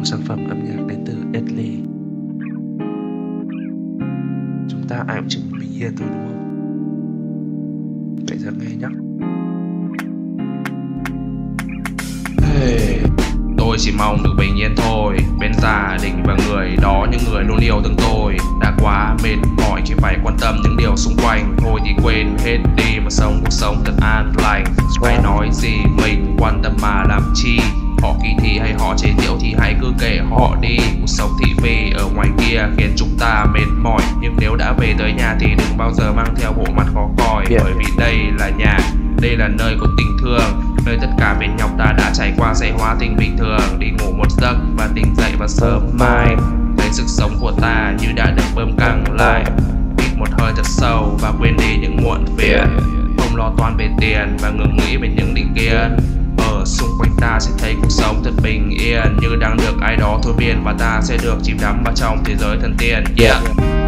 một sản phẩm âm nhạc đến từ Italy chúng ta ai cũng chỉ muốn bình yên thôi, đúng không? Vậy giờ nghe nhá. Hey. Tôi chỉ mong được bình yên thôi. Bên gia đình và người đó những người luôn yêu thương tôi. Đã quá mệt mỏi chỉ phải quan tâm những điều xung quanh. Thôi thì quên hết đi mà sống cuộc sống thật an lành. Ai nói gì mình quan tâm mà làm chi? Họ kỳ thị hay họ chế giễu thì hãy cứ kệ họ đi. Cuộc sống thị phi ở ngoài kia khiến chúng ta mệt mỏi. Nhưng nếu đã về tới nhà thì đừng bao giờ mang theo bộ mặt khó coi Bởi vì đây là nhà, đây là nơi của tình thương. Nơi tất cả mệt nhọc ta đã trải qua sẽ hóa tình bình thường. Đi ngủ một giấc và tỉnh dậy vào sớm mai. Thấy sức sống của ta như đã được bơm căng lại. Hít một hơi thật sâu và quên đi những muộn phiền. Không lo toan về tiền và ngừng nghĩ về những định kiến ta sẽ thấy cuộc sống thật bình yên Như đang được ai đó thôi miên Và ta sẽ được chìm đắm vào trong thế giới thần tiên. Yeah.